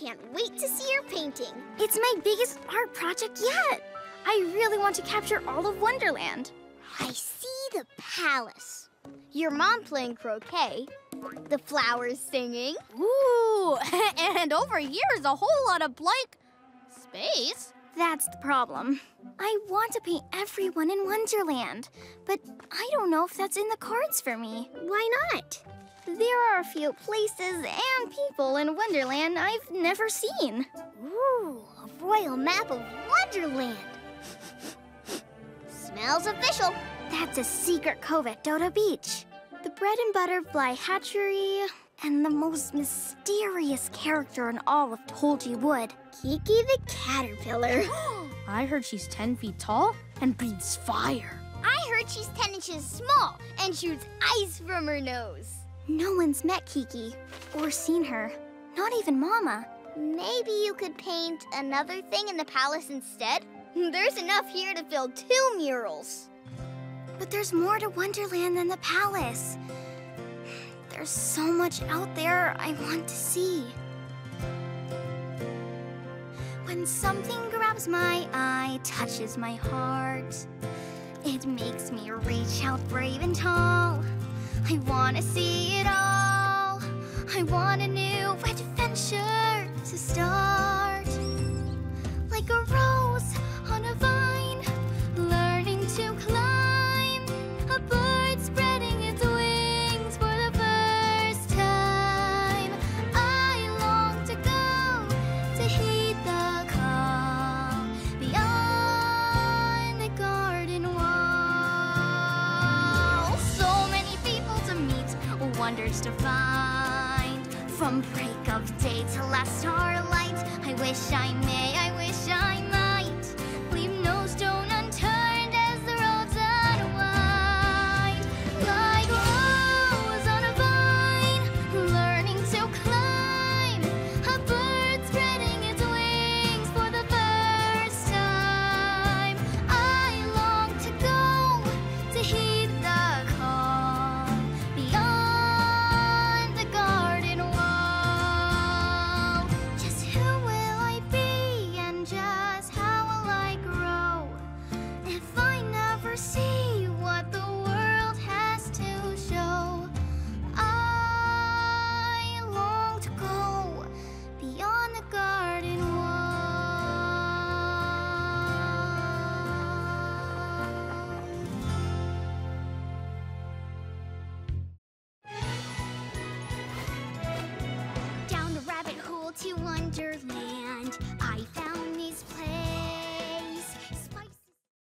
can't wait to see your painting. It's my biggest art project yet. I really want to capture all of Wonderland. I see the palace. Your mom playing croquet, the flowers singing. Ooh, and over here is a whole lot of blank space. That's the problem. I want to paint everyone in Wonderland, but I don't know if that's in the cards for me. Why not? There are a few places and people in Wonderland I've never seen. Ooh, a royal map of Wonderland. Smells official. That's a secret cove at Dodo Beach. The bread and butterfly hatchery, and the most mysterious character in all of Tulgey Wood. Kiki the caterpillar. I heard she's 10 feet tall and breathes fire. I heard she's 10 inches small and shoots ice from her nose. No one's met Kiki or seen her, not even Mama. Maybe you could paint another thing in the palace instead? There's enough here to fill two murals. But there's more to Wonderland than the palace. There's so much out there I want to see. When something grabs my eye, touches my heart, it makes me reach out brave and tall. I want to see it all. I want a new adventure wonders to find. From break of day to last starlight, I wish I may. see.